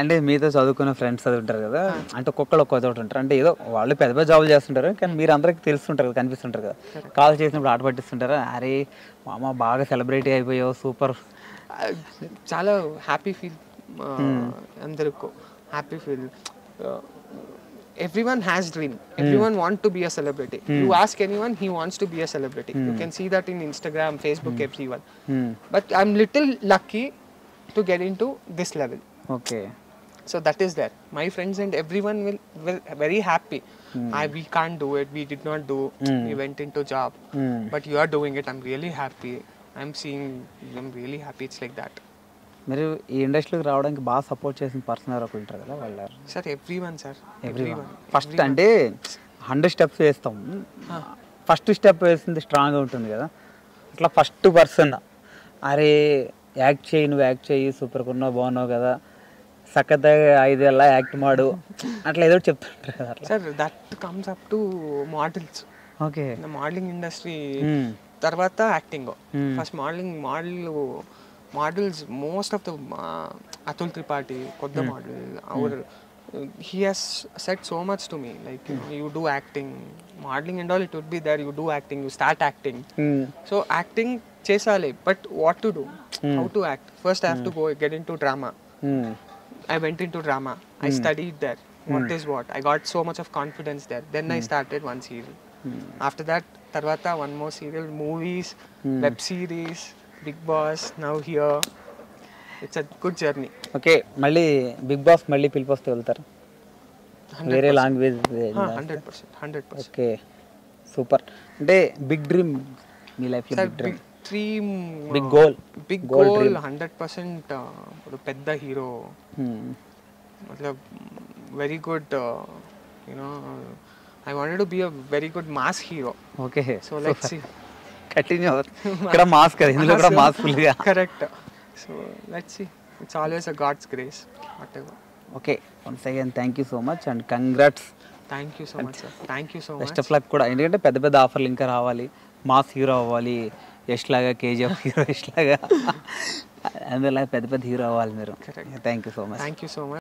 అంటే మీతో చదువుకున్న ఫ్రెండ్స్ అది ఉంటారు కదా అంటే ఒక్కొక్కరు ఒక్కో చోట ఉంటారు. అంటే ఏదో వాళ్ళు పెద్ద పెద్ద జాబులు చేస్తుంటారు కానీ మీరు అందరికి తెలుస్తుంటారు కదా కనిపిస్తుంటారు కదా. కాల్ చేసినప్పుడు ఆట పట్టిస్తుంటారా? అరే మామ బాగా సెలబ్రిటీ అయిపోయావు సూపర్ చాలా హ్యాపీ ఫీల్ అందరికీ happy feel everyone has dream everyone want to be a celebrity you ask anyone he wants to be a celebrity you can see that in Instagram Facebook everyone but I'm little lucky to get into this so that is there my friends and everyone will will very happy I we can do it we did not do you went into job but you are doing it I'm really happy I'm seeing I'm really happy it's like that మీరు ఈ ఇండస్ట్రీకి రావడానికి బాగా support చేసిన person ఎవరు ఉంటారు కదా వాళ్ళు sir everyone sir every first అంటే హండ్రెడ్ స్టెప్స్ వేస్తాం. ఫస్ట్ స్టెప్ వేసింది స్ట్రాంగ్ ఉంటుంది కదా. అట్లా ఫస్ట్ పర్సన్ అరే యాక్ట్ చేయి నువ్వు యాక్ట్ చేయి సూపర్గా ఉన్నావు బాగున్నావు కదా. సక్కగా ఐదేళ్ళ యాక్ట్ మాడు. అట్లా ఏదో చెప్తుంటారు కదా sir that comes up to models. Okay. The modeling industry తర్వాత acting first modeling model models most of the Atul Tripathi కొత్త model our he has set so much to me like you do acting modeling and all it would be there you do acting you start acting so acting చేసాలి but what to do how to act first have to go get into drama I went into drama. I studied there. What is what? I got so much of confidence there. Then I started one serial. After that, Tarvata, one more serial, movies, web series, Big Boss, now here. It's a good journey. Okay మళ్ళీ big boss మళ్ళీ పిలిపోస్తే వెళ్తారు వేరే language hundred percent hundred percent okay super అంటే big dream మీ లైఫ్లో big dream big dream big goal big goal hundred percent ఒక పెద్ద hero మతలబ్ very good you know I wanted to be a very good mass hero okay so let's see continue ఇక్కడ mass కదా ఇందులో కూడా mass full గా correct so let's see it's always a God's grace whatever okay once again thank you so much and congrats thank you so much sir thank you so much best of luck కూడా ఎందుకంటే పెద్ద పెద్ద ఆఫర్లు ఇంకా రావాలి mass hero అవ్వాలి యష్ లాగా KGF hero Yash లాగా అందులో పెద్ద పెద్ద హీరో అవ్వాలి మీరు. Thank you so much thank you so much.